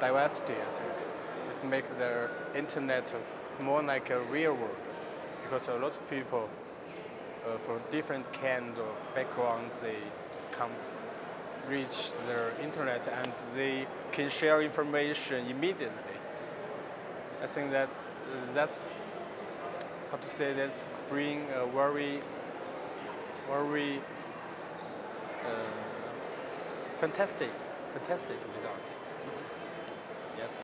diversity, I think. It's make the internet more like a real world because a lot of people uh, from different kind of background, they come reach the internet and they can share information immediately. I think that uh, that how to say that bring a very very uh, fantastic fantastic result.